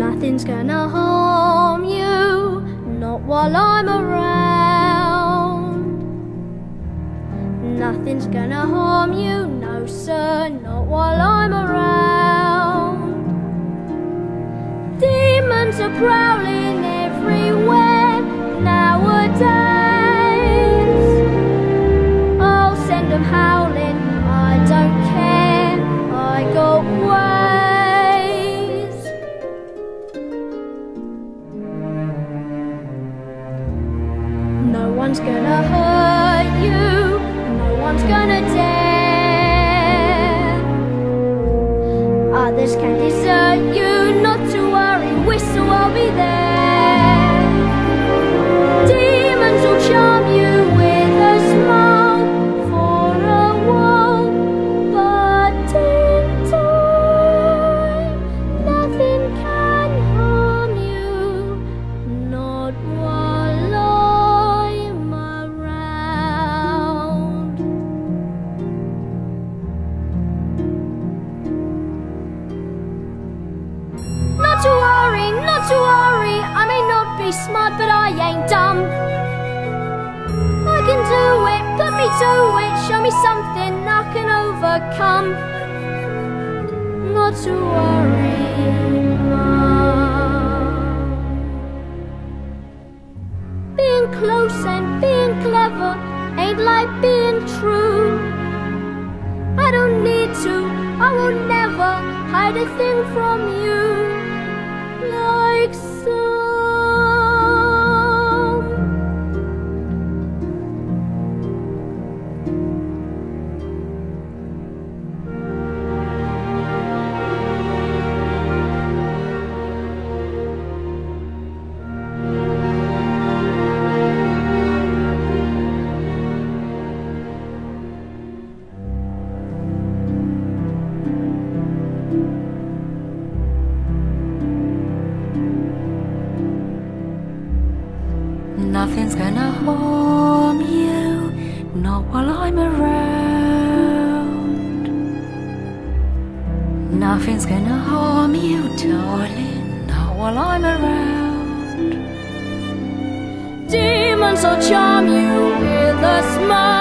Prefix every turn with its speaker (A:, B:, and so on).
A: Nothing's gonna harm you, not while I'm around. Nothing's gonna harm you, no sir, not while I'm around. Demons are prowling everywhere one's gonna hurt you, no one's gonna dare. Others can desert you, not to worry, whistle, I'll be there. Smart, but I ain't dumb. I can do it, put me to it, show me something I can overcome. Not to worry, Mum. Being close and being clever ain't like being true. I don't need to, I will never hide a thing from you.
B: Nothing's gonna harm you, not while I'm around. Nothing's gonna harm you, darling, not while I'm around.
A: Demons will charm you with a smile.